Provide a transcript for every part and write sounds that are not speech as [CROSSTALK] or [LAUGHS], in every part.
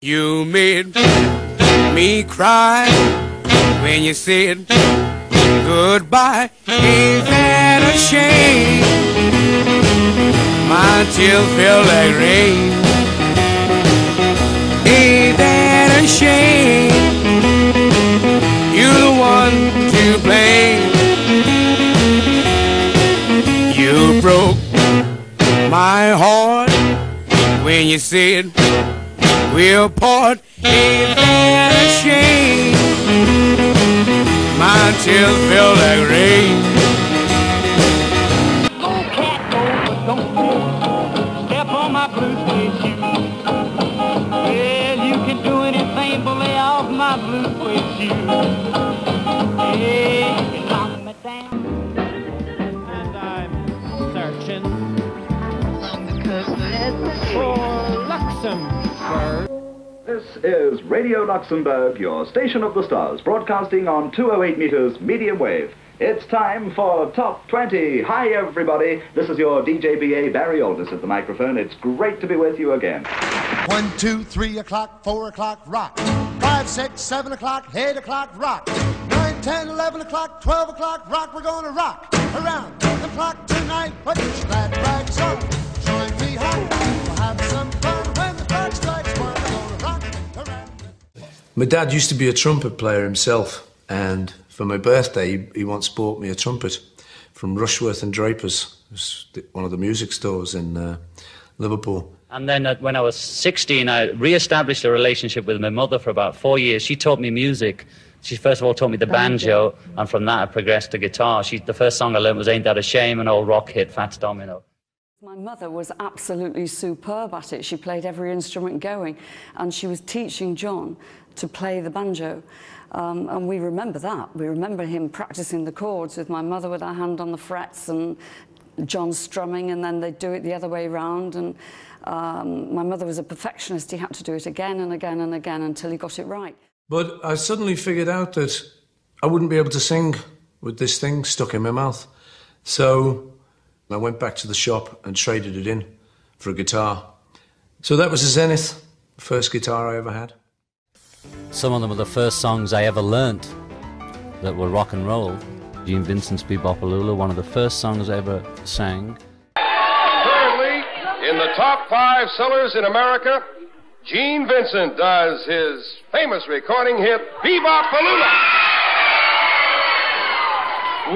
You made me cry when you said goodbye. Ain't that a shame? My tears feel like rain. Ain't that a shame? You're the one to blame. You broke my heart when you said we'll part. A shame? My tears feel like rain. Go cat, go, but don't step on my blue suede shoe. Well, you can do anything off my blue suede shoe. Luxembourg. This is Radio Luxembourg, your station of the stars, broadcasting on 208 meters medium wave. It's time for Top 20. Hi, everybody. This is your DJBA Barry Alldis at the microphone. It's great to be with you again. One, two, three o'clock, four o'clock, rock. Five, six, seven o'clock, eight o'clock, rock. Nine, ten, eleven o'clock, twelve o'clock, rock. We're gonna rock around the clock tonight. Put your glad rags on. My dad used to be a trumpet player himself, and for my birthday, he, he once bought me a trumpet from Rushworth and Dreapers, one of the music stores in uh, Liverpool. And then uh, when I was 16, I re-established a relationship with my mother for about four years. She taught me music. She first of all taught me the banjo, and from that I progressed to guitar. She, the first song I learned was "Ain't That a Shame," an old rock hit, Fats Domino. My mother was absolutely superb at it. She played every instrument going, and she was teaching John to play the banjo. Um, and we remember that. We remember him practicing the chords with my mother with her hand on the frets and John strumming, and then they'd do it the other way round. And um, my mother was a perfectionist. He had to do it again and again and again until he got it right. But I suddenly figured out that I wouldn't be able to sing with this thing stuck in my mouth. So I went back to the shop and traded it in for a guitar. So that was a Zenith, first guitar I ever had. Some of them were the first songs I ever learnt that were rock and roll. Gene Vincent's Be-Bop-A-Lula, one of the first songs I ever sang. Currently, in the top five sellers in America, Gene Vincent does his famous recording hit, Bebop Paloola.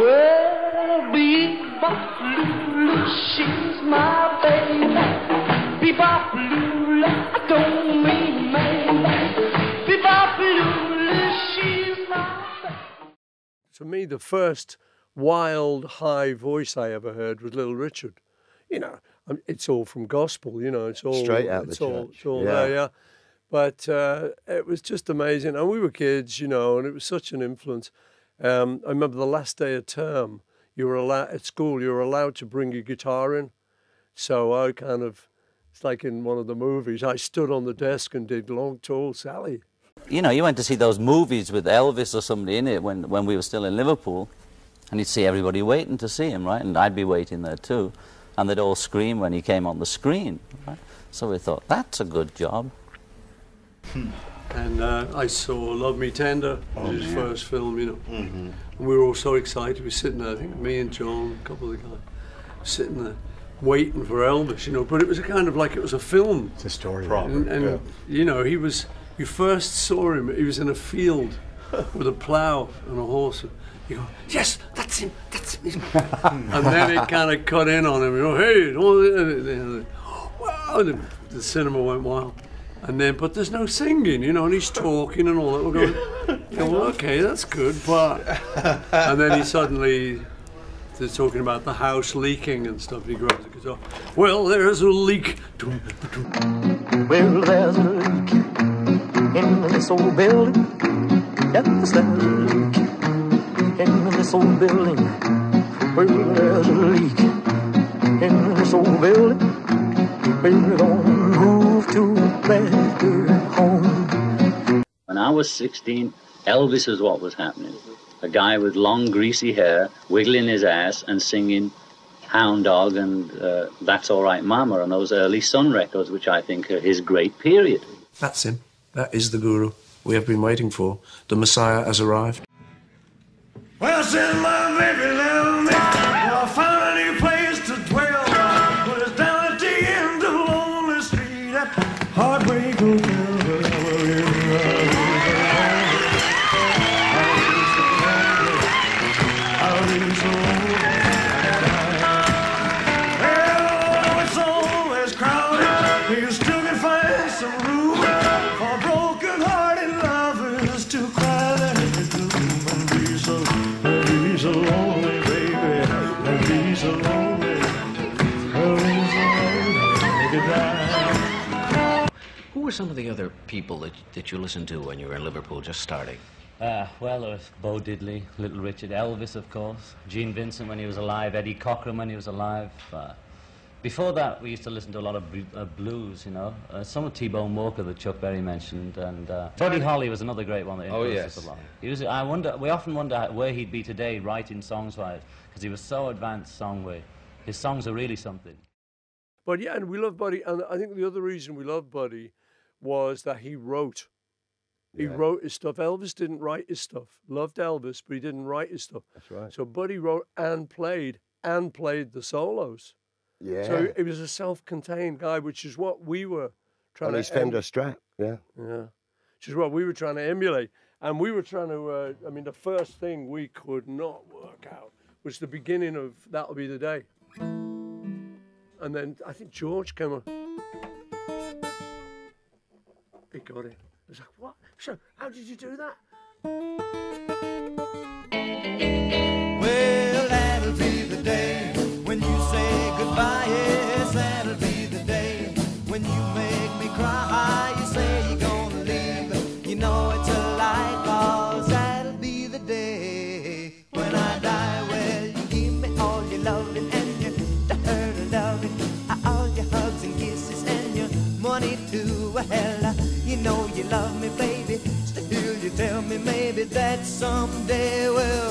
Well, me, the first wild, high voice I ever heard was Little Richard. You know, um, it's all from gospel. You know, it's all Straight out the all, church, It's all yeah. there, yeah. But uh, it was just amazing, and we were kids, you know, and it was such an influence. Um, I remember the last day of term, you were allowed at school. You were allowed to bring your guitar in, so I kind of, it's like in one of the movies. I stood on the desk and did "Long Tall Sally." You know, you went to see those movies with Elvis or somebody in it when, when we were still in Liverpool, and you'd see everybody waiting to see him, right? And I'd be waiting there too, and they'd all scream when he came on the screen, right? So we thought, that's a good job. And uh, I saw Love Me Tender, Oh, his yeah. first film, you know. Mm-hmm. And we were all so excited. We were sitting there, I think me and John, a couple of the guys, sitting there waiting for Elvis, you know. But it was a kind of like it was a film. It's a story. And, and you know, he was, you first saw him, he was in a field with a plough and a horse. You go, yes, that's him, that's him. [LAUGHS] and then it kind of cut in on him, you know, hey, oh, wow, the, the cinema went wild. And then, but there's no singing, you know, and he's talking and all that. We're going, yeah, [LAUGHS] well, okay, that's good, but. [LAUGHS] And then he suddenly, they're talking about the house leaking and stuff. He grabs the guitar. Well, there's a leak. Well, there's a leak in this old building. Yes, there's a leak in this old building. Well, there's a leak in this old building. We're gonna move to a better home. When I was 16, Elvis was what was happening. A guy with long, greasy hair, wiggling his ass and singing Hound Dog and uh, That's All Right Mama on those early Sun records, which I think are his great period. That's him. That is the guru we have been waiting for. The Messiah has arrived. Well, were some of the other people that, that you listened to when you were in Liverpool just starting? Uh, well, there was Bo Diddley, Little Richard, Elvis, of course, Gene Vincent when he was alive, Eddie Cochran when he was alive. Uh, before that, we used to listen to a lot of bl- uh, blues, you know. Uh, some of T-Bone Walker that Chuck Berry mentioned, and uh, Buddy Holly was another great one that Oh, influenced yes. us a lot. He was, I wonder, we often wonder where he'd be today writing songs like because he was so advanced songway. His songs are really something. But yeah, and we love Buddy. And I think the other reason we love Buddy was that he wrote. He Yeah. wrote his stuff. Elvis didn't write his stuff. Loved Elvis, but he didn't write his stuff. That's right. So Buddy wrote and played and played the solos. Yeah. So he was a self-contained guy, which is what we were trying On to his Fender em- Strat, yeah. Yeah, which is what we were trying to emulate, and we were trying to. Uh, I mean, the first thing we could not work out was the beginning of "That'll Be the Day," and then I think George came on. Got it. I was like, "What? So, how did you do that?" Well, that'll be the day when you say goodbye. Yes, that'll be the day when you make me cry. You say you're gonna leave. You know it's a lie, cause that'll be the day when I die. Well, you give me all your loving and your dirty loving, uh, all your hugs and kisses and your money too. Well, you love me, baby. Still, you tell me maybe that someday, well.